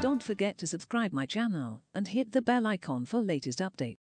Don't forget to subscribe my channel and hit the bell icon for latest updates.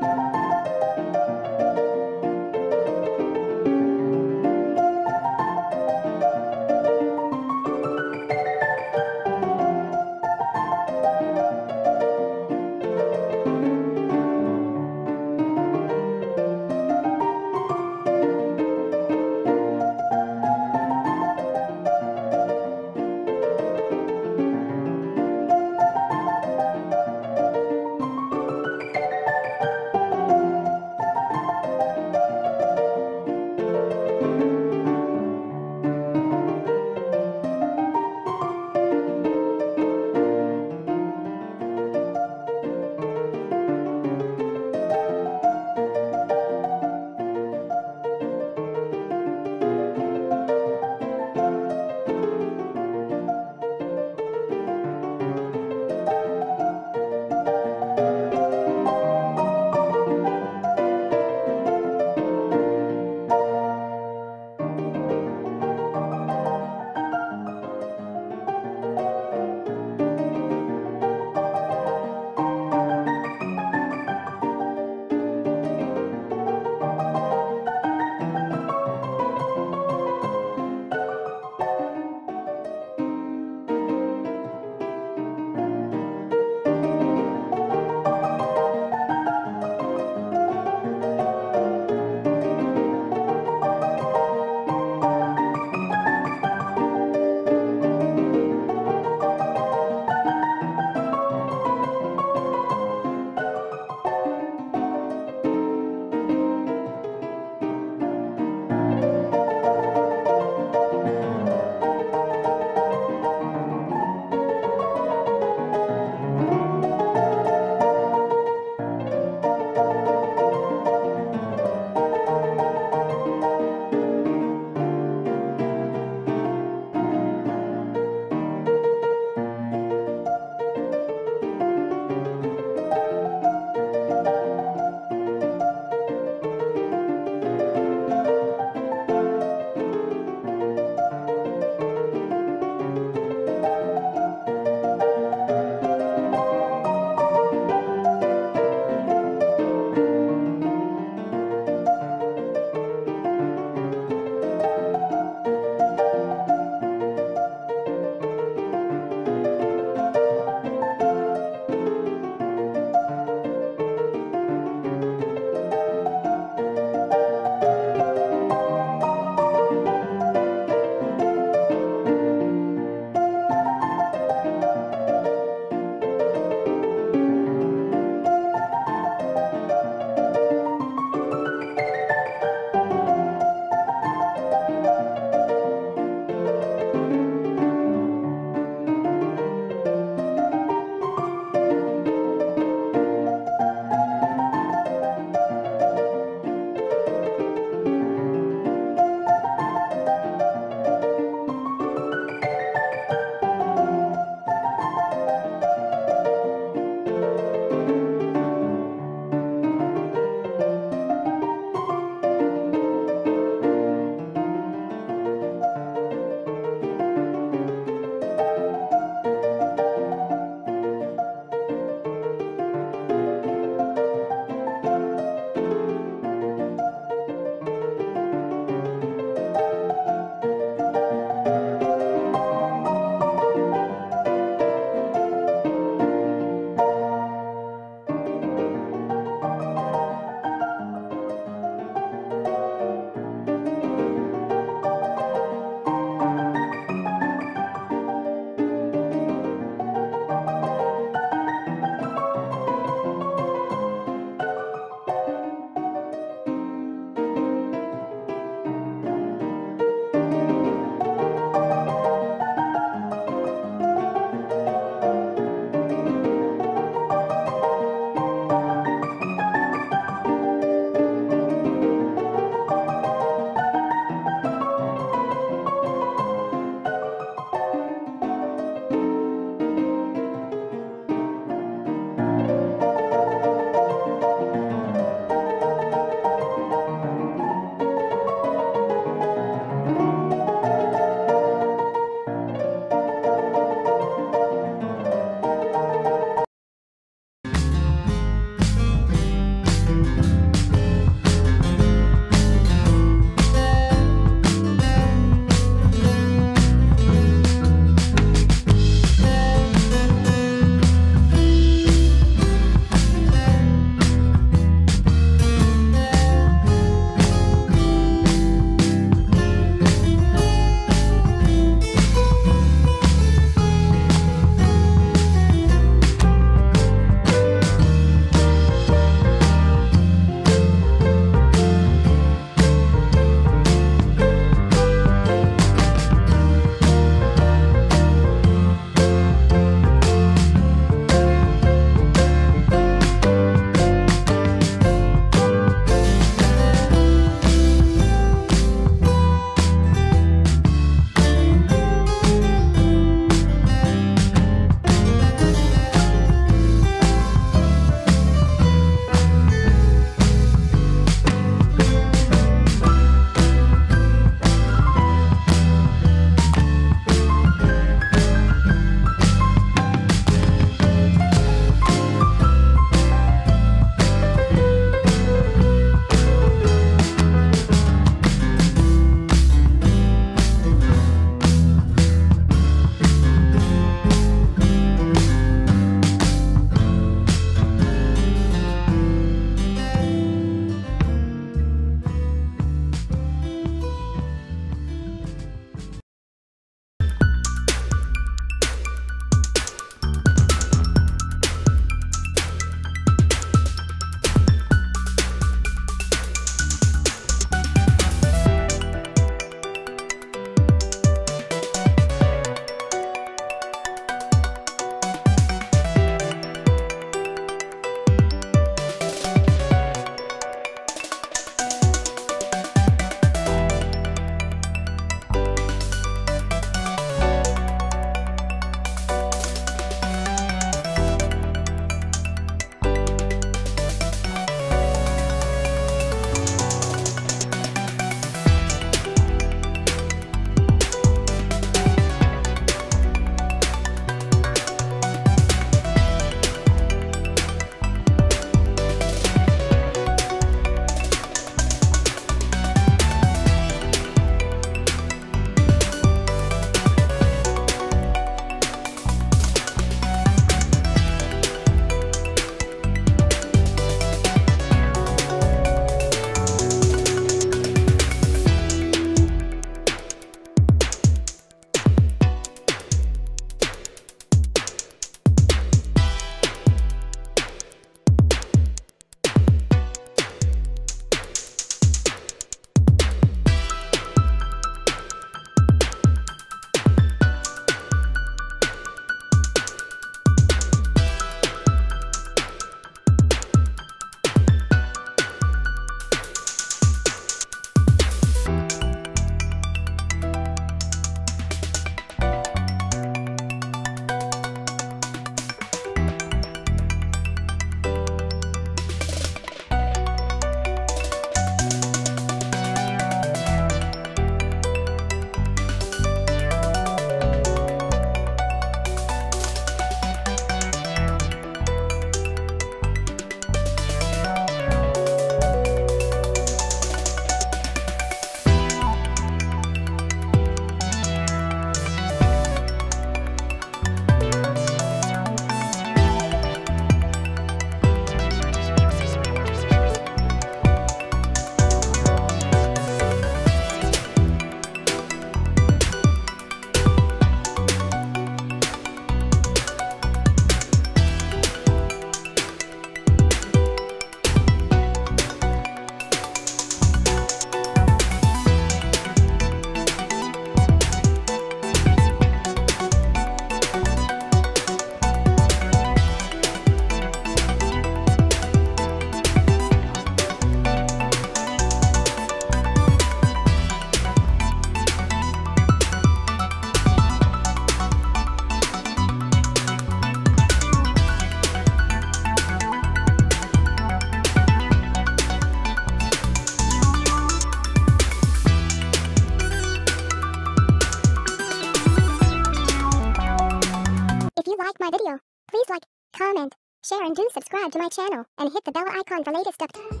Subscribe to my channel and hit the bell icon for latest updates.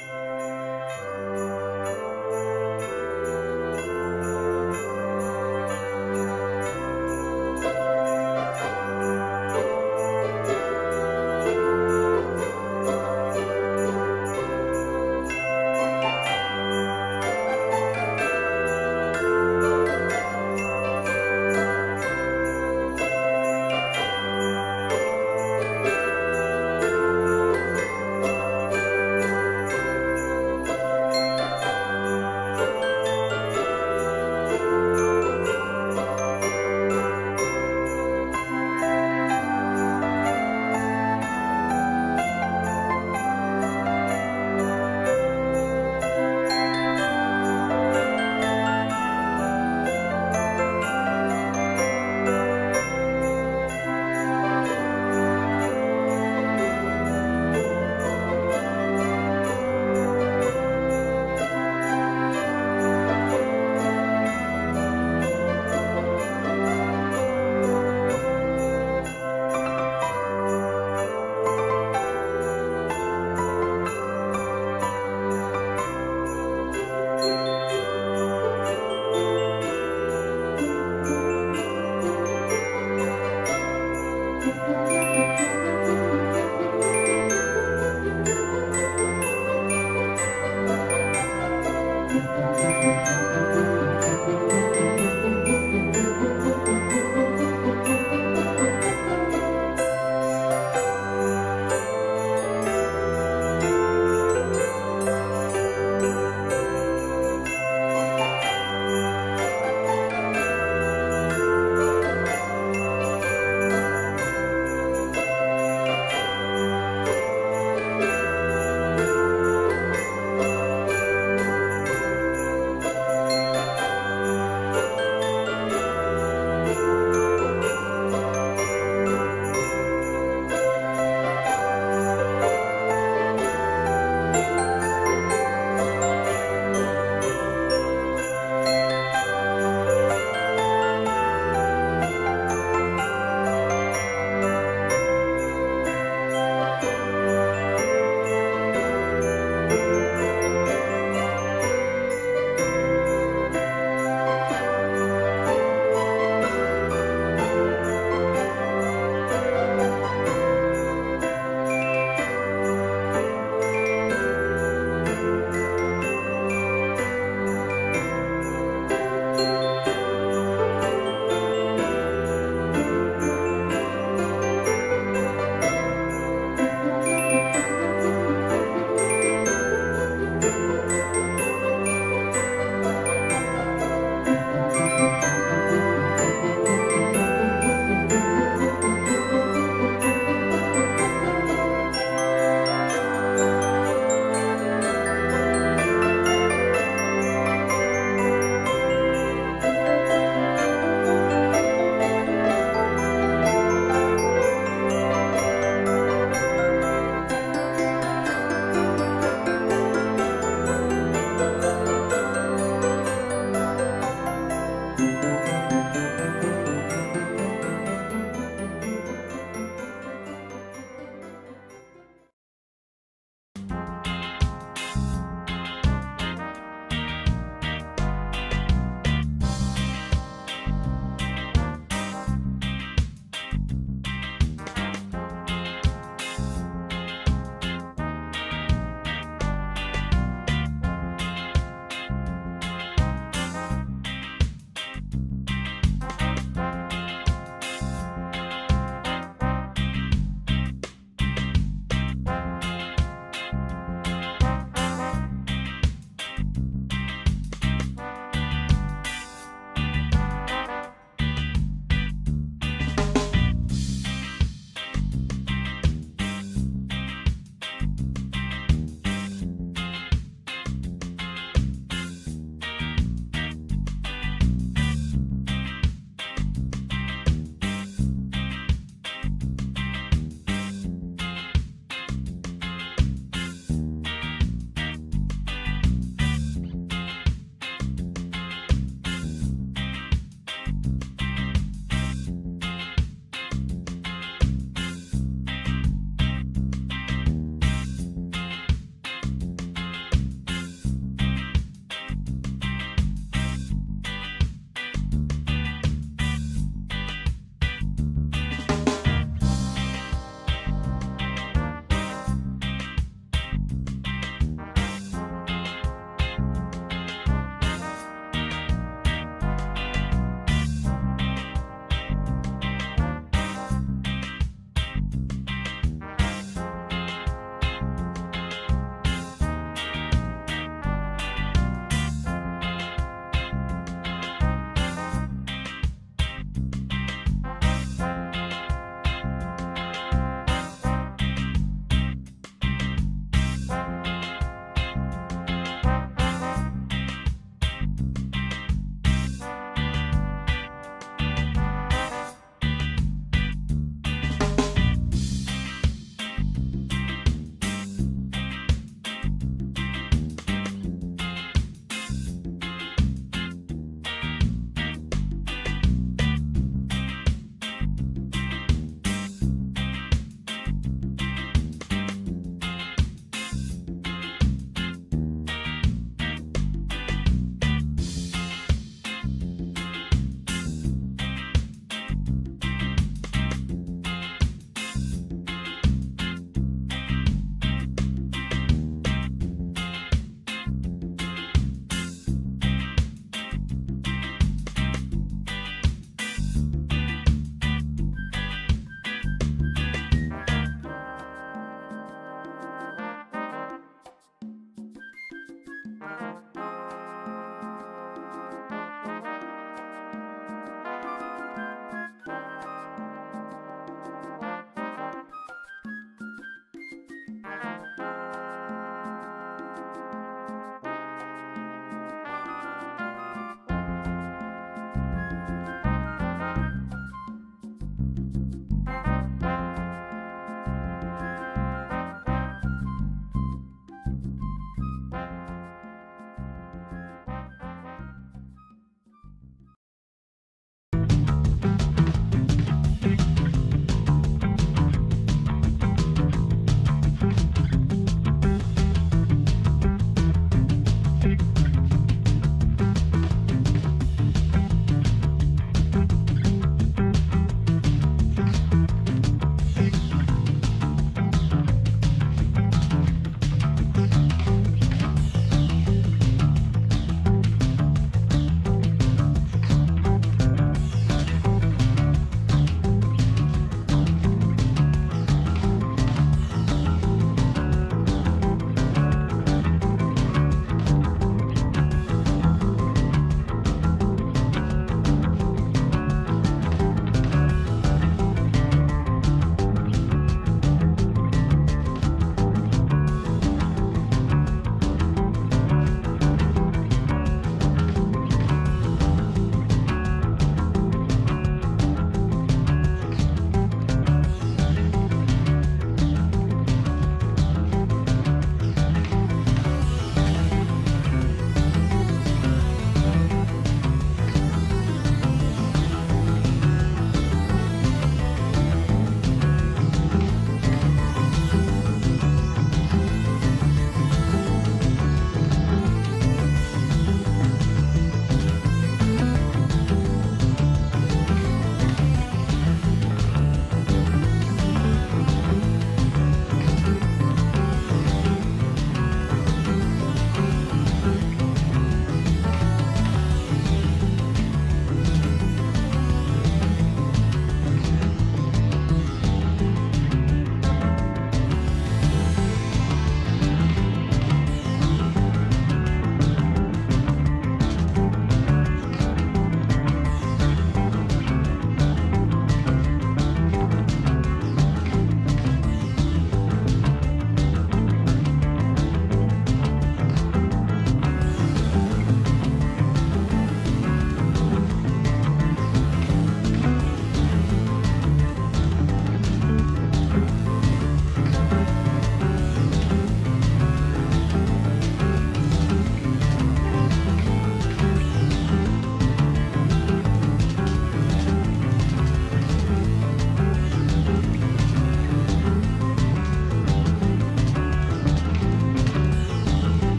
Thank.